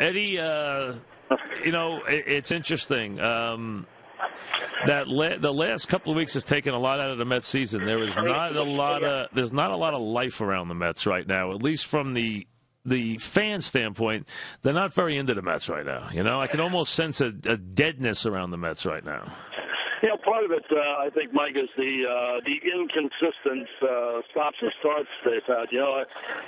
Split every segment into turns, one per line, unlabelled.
Eddie, uh, you know, it, it's interesting. Um, that la- the last couple of weeks has taken a lot out of the Mets season. There is not a lot of there's not a lot of life around the Mets right now, at least from the the fan standpoint. They're not very into the Mets right now. You know, I can almost sense a, a deadness around the Mets right now.
Know, part of it, uh, I think, Mike, is the uh, the inconsistent uh, stops and starts they've had. You know,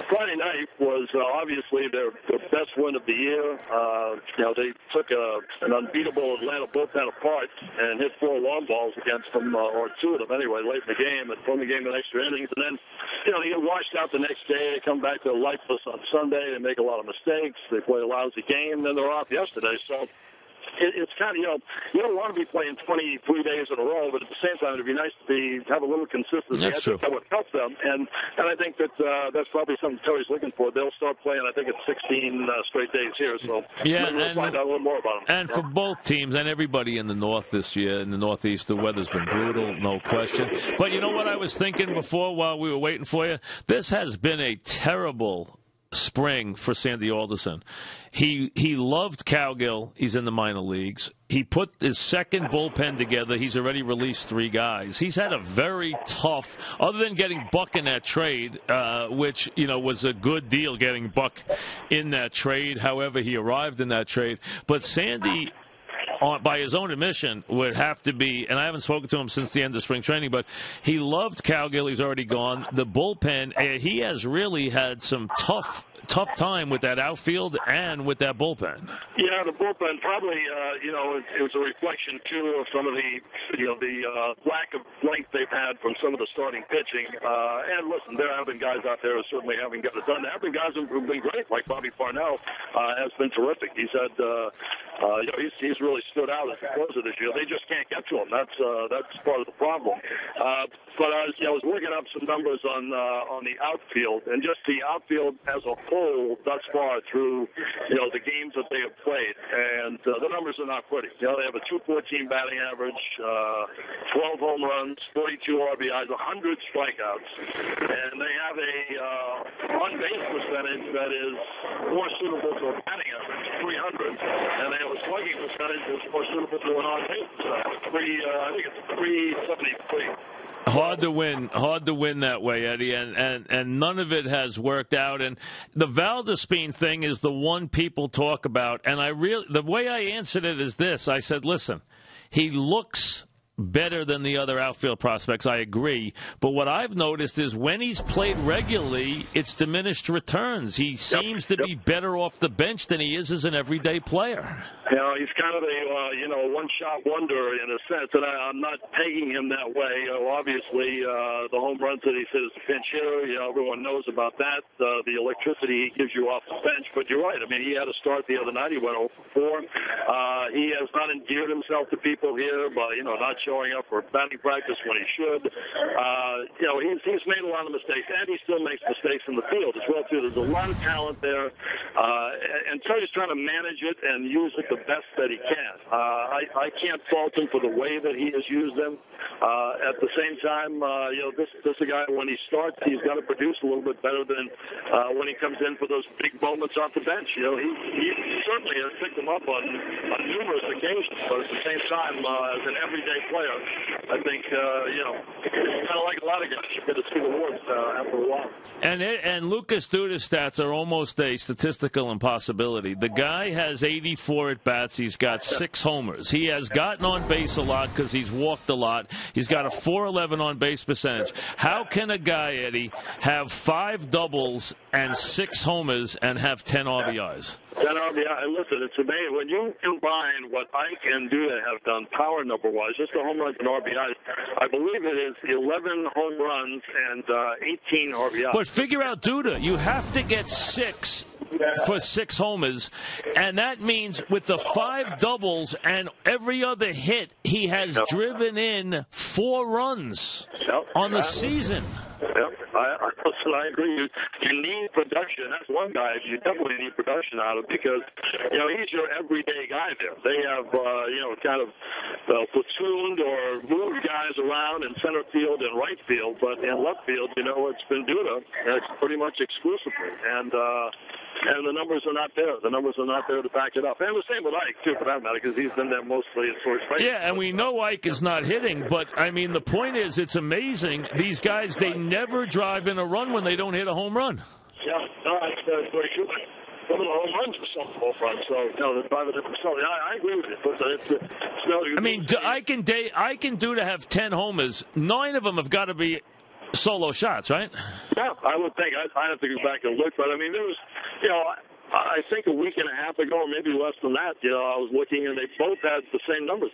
Friday night was uh, obviously their, their best win of the year. Uh, you know, they took a, an unbeatable Atlanta bullpen apart and hit four long balls against them, uh, or two of them anyway, late in the game, and won the game in extra innings. And then, you know, they get washed out the next day. They come back to lifeless on Sunday. They make a lot of mistakes. They play a lousy game. Then they're off yesterday. So it, it's kind of you know you don't want to be playing 23 days in a row, but at the same time it'd be nice to be have a little consistency.
That's
I
true.
that would help them, and and I think that uh, that's probably something Terry's looking for. They'll start playing. I think it's 16 uh, straight days here, so
Yeah,
we'll
and-
find out a little more about them.
And for both teams and everybody in the North this year, in the Northeast, the weather's been brutal, no question. But you know what I was thinking before while we were waiting for you? This has been a terrible spring for Sandy Alderson. He he loved Cowgill. He's in the minor leagues. He put his second bullpen together. He's already released three guys. He's had a very tough, other than getting Buck in that trade, uh, which you know was a good deal getting Buck in that trade. However, he arrived in that trade. But Sandy on, by his own admission, would have to be, and I haven't spoken to him since the end of spring training, but he loved Cowgill. He's already gone. The bullpen, uh, he has really had some tough, tough time with that outfield and with that bullpen.
Yeah, the bullpen probably, uh, you know, it, it was a reflection too of some of the, you know, the uh, lack of length they've had from some of the starting pitching. Uh, and listen, there have been guys out there who certainly haven't gotten it done. There have been guys who've been great, like Bobby Parnell uh, has been terrific. He's had, uh, uh, you know, he's, he's really stood out as a closer this year. They just can't get to him. That's uh, that's part of the problem. Uh, but I was, you know, I was looking up some numbers on uh, on the outfield and just the outfield as a whole thus far through, you know, the games that they have played, and uh, the numbers are not pretty. You know, they have a 214 batting average, uh, 12 home runs, 42 RBIs, 100 strikeouts, and they have a uh, base percentage that is more suitable to a batting average, 300, and they have a slugging percentage that's more suitable to an on base percentage, three. Uh, I think it's 373.
Hard to win, hard to win that way, Eddie, and, and, and none of it has worked out. And the Valdespin thing is the one people talk about. And I really, the way I answered it is this: I said, listen, he looks better than the other outfield prospects. I agree, but what I've noticed is when he's played regularly, it's diminished returns. He seems to be better off the bench than he is as an everyday player.
You know, he's kind of a uh, you know one-shot wonder in a sense, and I, I'm not pegging him that way. You know, obviously, uh, the home runs that he hit as a pinch hitter, you know, everyone knows about that. Uh, the electricity he gives you off the bench, but you're right. I mean, he had a start the other night. He went 0 for 4. Uh, he has not endeared himself to people here, but you know, not showing up for batting practice when he should. Uh, you know, he's he's made a lot of mistakes, and he still makes mistakes in the field as well too. There's a lot of talent there, uh, and Terry's trying to manage it and use it the best that he can. Uh, I, I can't fault him for the way that he has used them. Uh, at the same time, uh, you know, this this guy when he starts, he's got to produce a little bit better than uh, when he comes in for those big moments off the bench. You know, he, he certainly has picked them up on, on numerous occasions, but at the same time, uh, as an everyday player, I think uh, you know, kind of like a lot of guys, you get to see the awards uh, after a while.
And it, and Lucas Duda's stats are almost a statistical impossibility. The guy has 84 at bats. He's got six homers. He has gotten on base a lot because he's walked a lot. He's got a 411 on base percentage. How can a guy, Eddie, have five doubles and six homers and have 10 RBIs?
Then RBI, and listen, it's amazing when you combine what I Ike and Duda have done power number wise, just the home runs and RBIs. I believe it is 11 home runs and uh, 18 RBIs.
But figure out Duda. You have to get six for six homers, and that means with the five doubles and every other hit, he has driven in four runs on the season.
Yep, I, I, I agree. You, you need production. That's one guy you definitely need production out of because you know he's your everyday guy there. They have uh, you know kind of uh, platooned or moved guys around in center field and right field, but in left field, you know, it's been Duda. It's pretty much exclusively, and uh, and the numbers are not there. The numbers are not there to back it up. And the same with Ike too, for that matter, because he's been there mostly at first base.
Yeah, and we know Ike is not hitting, but I mean the point is, it's amazing. These guys they never drive in a run when they don't hit a home run.
Yeah, no, that's, that's very true. Some of the home runs are some home runs, so you know they're driving different. Yeah, I, I agree with you. But it's, uh, it's no,
I mean, do- I can day I can do to have ten homers. Nine of them have got to be solo shots, right?
Yeah, I would think. I, I have to go back and look, but I mean, there was, you know, I, I think a week and a half ago, or maybe less than that. You know, I was looking, and they both had the same numbers.